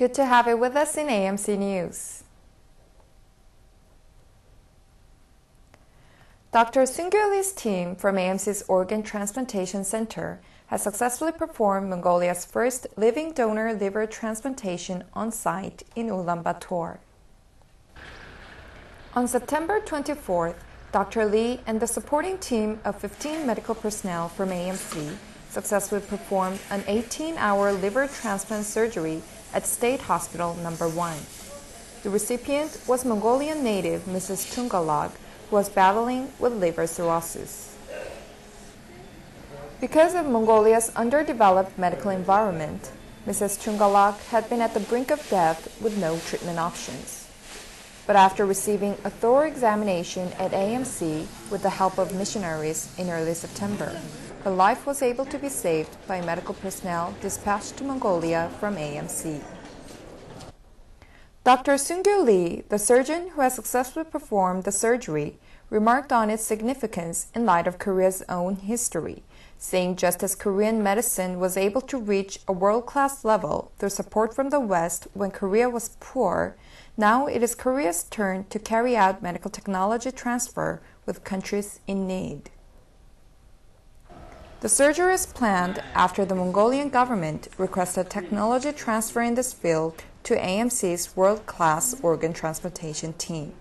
Good to have you with us in AMC News. Dr. Sung-Gyu Lee's team from AMC's Organ Transplantation Center has successfully performed Mongolia's first living donor liver transplantation on site in Ulaanbaatar. On September 24th, Dr. Lee and the supporting team of 15 medical personnel from AMC successfully performed an 18 hour liver transplant surgery at State Hospital Number 1. The recipient was Mongolian native Mrs. Tungalag, who was battling with liver cirrhosis. Because of Mongolia's underdeveloped medical environment, Mrs. Tungalag had been at the brink of death with no treatment options. But after receiving a thorough examination at AMC with the help of missionaries in early September, her life was able to be saved by medical personnel dispatched to Mongolia from AMC. Dr. Sung-Gyu Lee, the surgeon who has successfully performed the surgery, remarked on its significance in light of Korea's own history, saying just as Korean medicine was able to reach a world class level through support from the West when Korea was poor, now it is Korea's turn to carry out medical technology transfer with countries in need. The surgery is planned after the Mongolian government requested technology transfer in this field to AMC's world class organ transplantation team.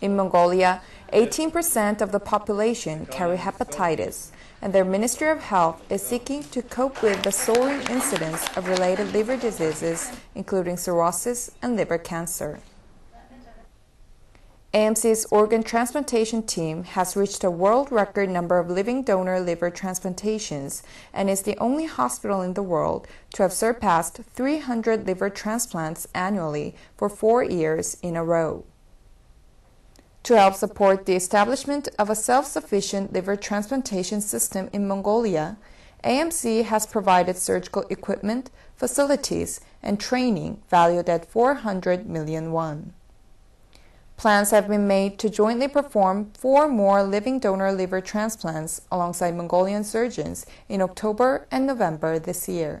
In Mongolia, 18% of the population carry hepatitis, and their Ministry of Health is seeking to cope with the soaring incidence of related liver diseases, including cirrhosis and liver cancer. AMC's organ transplantation team has reached a world record number of living donor liver transplantations and is the only hospital in the world to have surpassed 300 liver transplants annually for four years in a row. To help support the establishment of a self sufficient liver transplantation system in Mongolia, AMC has provided surgical equipment, facilities, and training valued at 400 million won. Plans have been made to jointly perform four more living donor liver transplants alongside Mongolian surgeons in October and November this year.